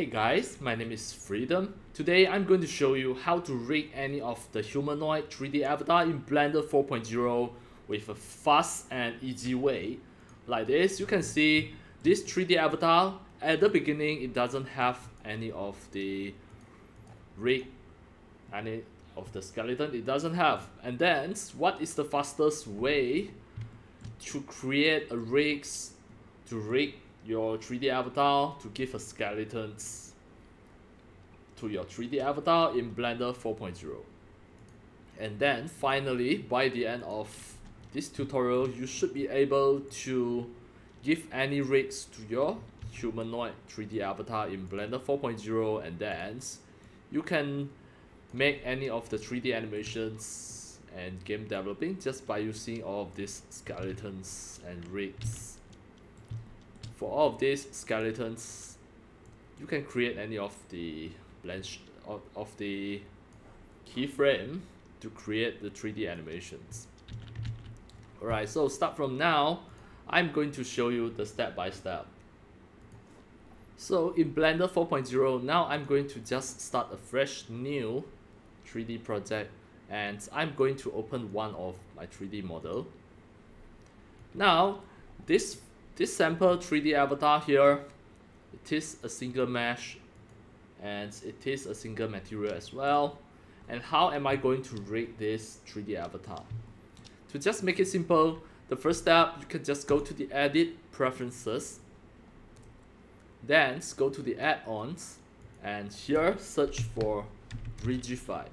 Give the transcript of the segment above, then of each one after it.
Hey guys, my name is Freedom. Today I'm going to show you how to rig any of the humanoid 3D avatar in Blender 4.0 with a fast and easy way. Like this, you can see this 3D avatar, at the beginning it doesn't have any of the rig, any of the skeleton it doesn't have. And then, what is the fastest way to create a rigs, to rig your 3D avatar to give a skeletons to your 3D avatar in Blender 4.0. And then finally, by the end of this tutorial, you should be able to give any rigs to your humanoid 3D avatar in Blender 4.0 and then you can make any of the 3D animations and game developing just by using all of these skeletons and rigs for all of these skeletons you can create any of the blanch of, of the keyframe to create the 3D animations. Alright so start from now I'm going to show you the step by step. So in Blender 4.0 now I'm going to just start a fresh new 3D project and I'm going to open one of my 3D model. Now this this sample 3D avatar here, it is a single mesh and it is a single material as well. And how am I going to rig this 3D avatar? To just make it simple, the first step, you can just go to the edit preferences. Then go to the add-ons and here search for Rigify.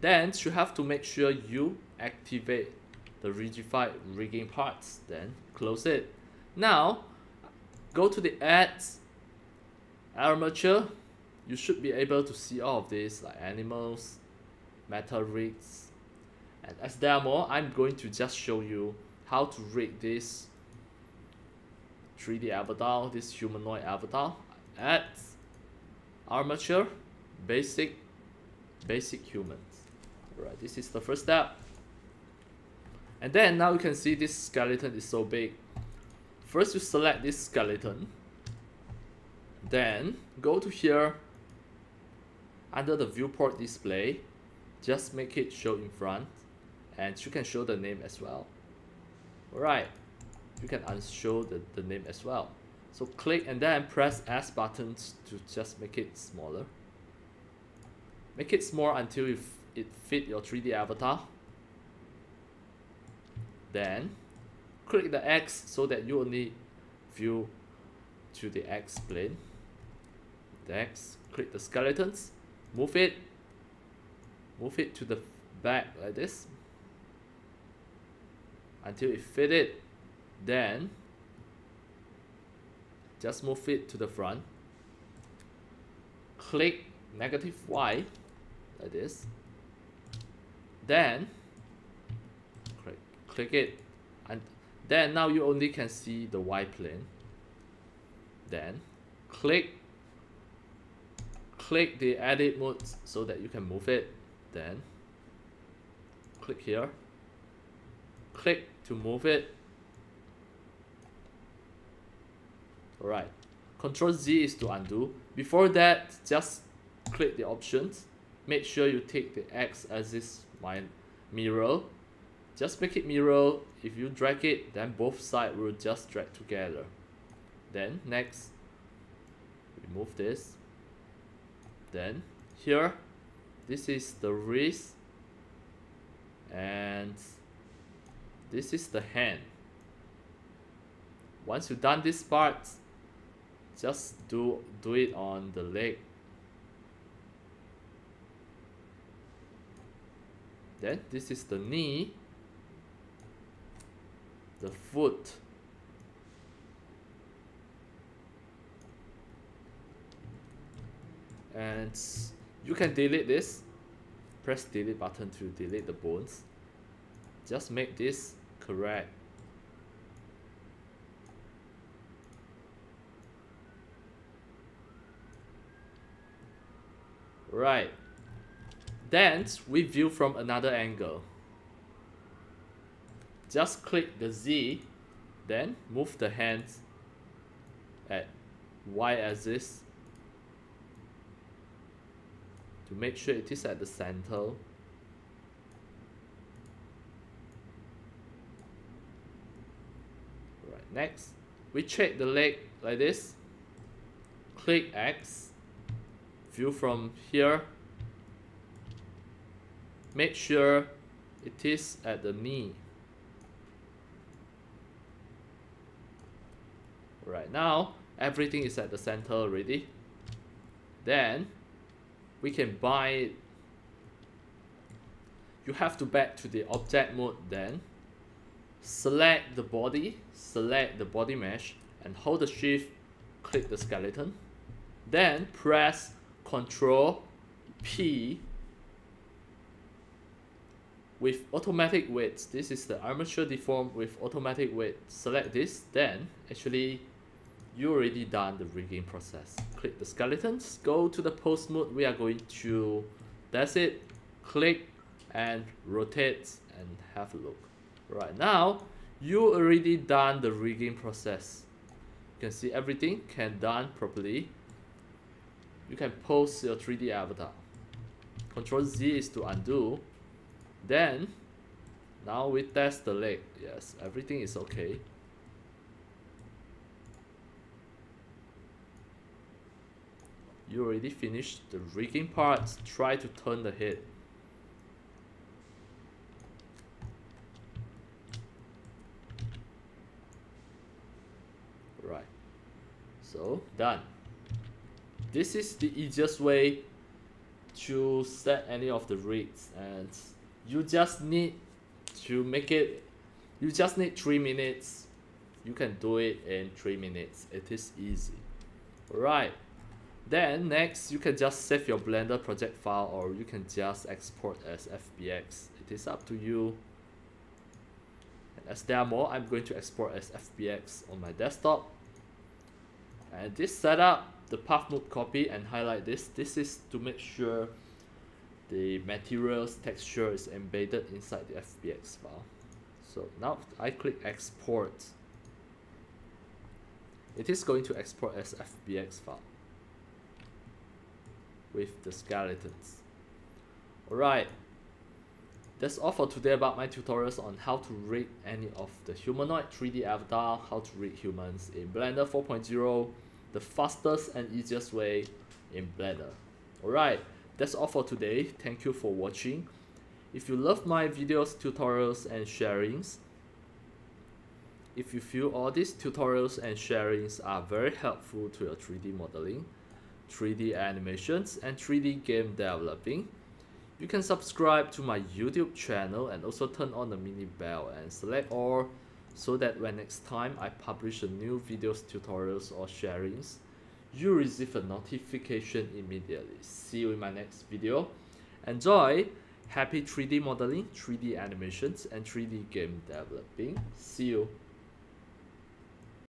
Then you have to make sure you activate the Rigify rigging parts then close it. Now go to the add armature. You should be able to see all of these like animals meta rigs. And as demo I'm going to just show you how to rig this 3D avatar this humanoid avatar. Add armature basic basic humans. Alright, this is the first step and then now you can see this skeleton is so big. First you select this skeleton. Then go to here under the viewport display. Just make it show in front and you can show the name as well. Alright, you can unshow the, the name as well. So click and then press S buttons to just make it smaller. Make it small until it, it fit your 3D avatar. Then click the X so that you only view to the X plane. The X, click the skeletons, move it, move it to the back like this until it fit it. Then just move it to the front. Click negative Y like this. Then click it and then now you only can see the Y plane. Then click click the edit mode so that you can move it. Then click here. Click to move it. Alright. Control Z is to undo. Before that just click the options. Make sure you take the X as this my mirror just make it mirror. If you drag it, then both sides will just drag together. Then next, remove this. Then here, this is the wrist and this is the hand. Once you've done this part, just do do it on the leg. Then this is the knee the foot. And you can delete this. Press delete button to delete the bones. Just make this correct. Right. Then we view from another angle just click the Z, then move the hands at y-axis to make sure it is at the center. Right next we check the leg like this. Click X view from here. Make sure it is at the knee right now everything is at the center already. Then we can bind you have to back to the object mode then. Select the body select the body mesh and hold the shift click the skeleton. Then press Ctrl P with automatic weights. This is the armature deform with automatic weight. Select this then actually you already done the rigging process. Click the skeletons go to the pose mode. We are going to that's it. Click and rotate and have a look. Right now you already done the rigging process. You can see everything can done properly. You can post your 3d avatar. Control z is to undo. Then now we test the leg. Yes everything is okay you already finished the rigging part try to turn the head. Right. So done. This is the easiest way to set any of the rigs and you just need to make it you just need three minutes. You can do it in three minutes. It is easy. Right then next you can just save your blender project file or you can just export as FBX. It is up to you. And as there are more, I'm going to export as FBX on my desktop. And this setup, the path mode copy and highlight this. This is to make sure the materials texture is embedded inside the FBX file. So now I click export. It is going to export as FBX file with the skeletons. Alright, that's all for today about my tutorials on how to rig any of the humanoid 3D avatar, how to rig humans in Blender 4.0, the fastest and easiest way in Blender. Alright, that's all for today. Thank you for watching. If you love my videos, tutorials and sharings, if you feel all these tutorials and sharings are very helpful to your 3D modeling, 3D animations, and 3D game developing. You can subscribe to my YouTube channel and also turn on the mini bell and select all so that when next time I publish a new videos, tutorials or sharings, you receive a notification immediately. See you in my next video. Enjoy! Happy 3D modeling, 3D animations and 3D game developing. See you!